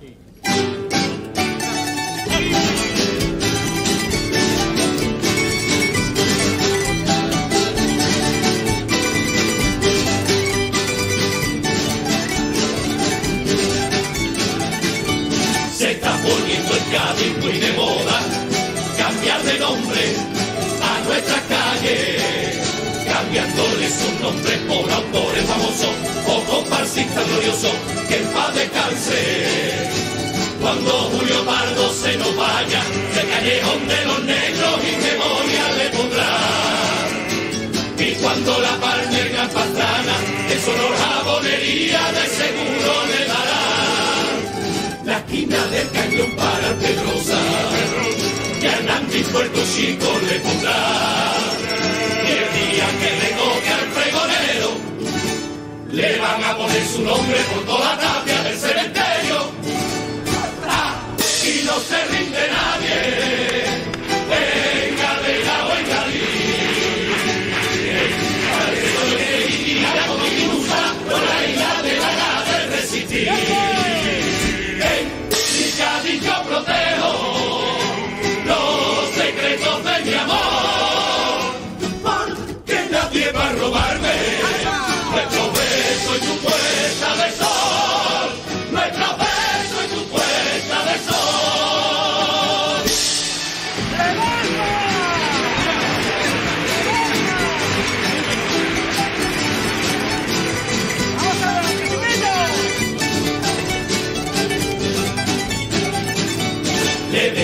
Se está poniendo el Cádiz muy de moda, cambiar de nombre a nuestra calle, cambiándole su nombre por autores famosos o comparsistas gloriosos que en paz descanse. Jabonería de seguro le dará. La esquina del cañón para Pedrosa, y a Hernández Puerto Chico le pondrá. Gana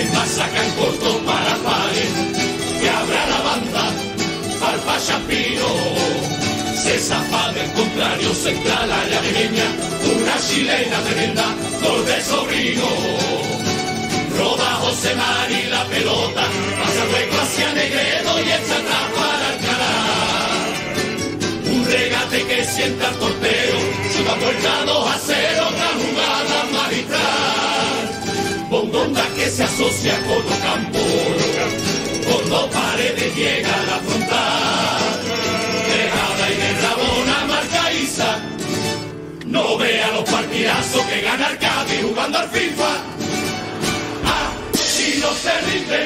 den más sacan corto para pares, que abra la banda, alfa champino, se zafa del contrario, a la leña, una chilena tremenda, gol de sobrino. Roba José Mari la pelota, pasa luego hacia Negredo y echa atrás para Alcalá. Un regate que sienta el portero, chuta puerta 2 a 0, se asocia con Ocampo, con dos paredes llega a la frontal. Dejada y de Rabona marca Isa, no vea los partidazos que gana Cádiz jugando al FIFA. Ah, si no se rinde